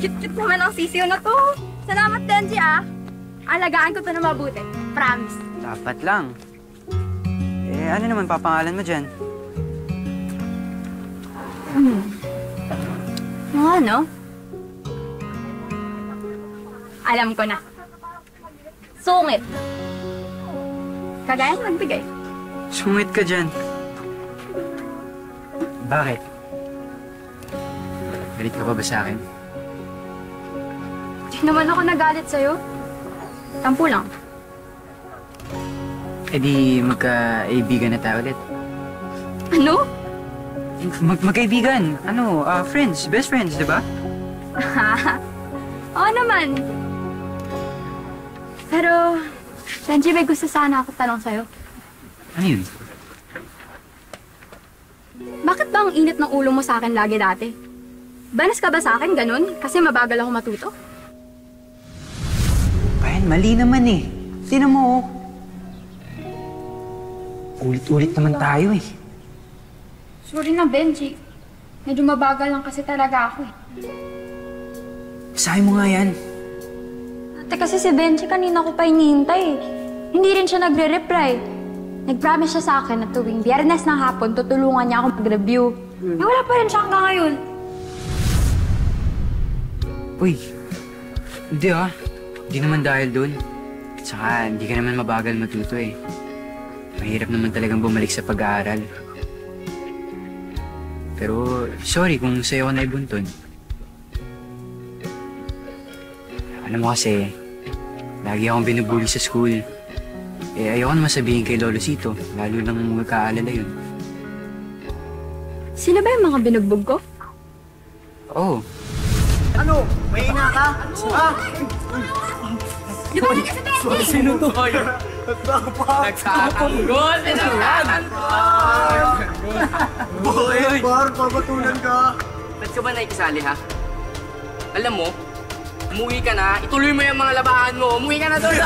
Cute-cute naman ang sisiyo na to. Salamat, Denji, ah. Alagaan ko to na mabuti. Promise. Dapat lang. Eh, ano naman papangalan mo dyan? Mga ano? Alam ko na. Sungit. Kagaya nagbigay. Sungit ka dyan. Bakit? Galit ka pa ba sa akin? Di naman ako nagalit sa'yo. Tampo lang. Eh di magka-ibigan na tayo ulit. Ano? Mag magkaibigan. Ano, ah, friends, best friends, di ba? Oo naman. Pero, Benji, may gusto sana ako tanong sa'yo. Ano yun? Bakit ba ang init ng ulo mo sa akin lagi dati? Banas ka ba sa akin ganun? Kasi mabagal ako matuto? Mali naman eh. Sino mo, oh. Ulit-ulit naman tayo eh. Sorry na, Benji. Medyo mabagal lang kasi talaga ako eh. Sabi mo nga yan. Ate kasi si Benji kanina ko pa hinihintay eh. Hindi rin siya nagre-reply. Nag-promise siya sa akin na tuwing biyernes ng hapon, tutulungan niya ako mag-review. Eh, wala pa rin siya hanggang ngayon. Uy, hindi ah. Hindi naman dahil doon. Tsaka, hindi ka naman mabagal matuto eh. Mahirap naman talagang bumalik sa pag-aaral. Pero, sorry kung sa'yo ako naibuntun. Alam mo kasi, lagi akong binubuli sa school. Eh, ayoko naman sabihin kay Lolo Sito, lalo lang magkaalala yun. Sino ba yung mga binugbog ko? Oh, Ano? Mahina ka? Ha? Di ba Benji? Sino to? Nagtatanggol! Boy, bar, babatulan ka. Ba't ka ba nakikisali ha? Alam mo, umuwi ka na, ituloy mo yung mga labahan mo, umuwi ka na doon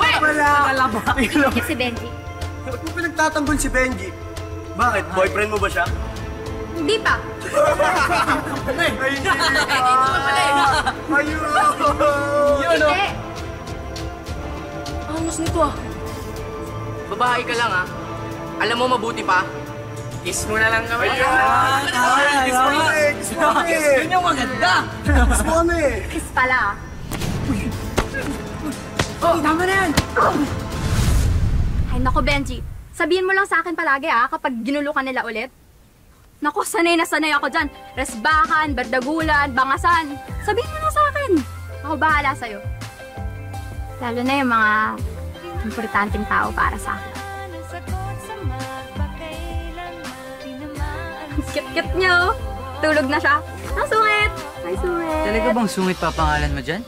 pa pala. Tingala Yung si Benji? Ba't mo pinagtatanggol si Benji? Bakit? Boyfriend mo ba siya? Hindi pa. Ay, hindi Ayun! Yun o! Hindi. Angas nito ah! Babae ka lang ha. Alam mo mabuti pa, kiss mo na lang kami. Kiss mo kami! Kiss mo kami! Yun yung maganda! Kiss mo kami! Kiss pala. ah. Oh, tama na yan! Ay, nako, Benji. Sabihin mo lang sa akin palagi ah, kapag ginulo ka nila ulit. Nako, sanay na sanay ako dyan. Resbahan, bardagulan, bangasan. Sabihin mo lang sa akin. Ako bahala sa'yo. Lalo na yung mga importanteng tao para sa akin. Kit-kit niyo. Tulog na siya. Ang sungit. Ay, sungit. talaga bang sungit pa pangalan mo dyan?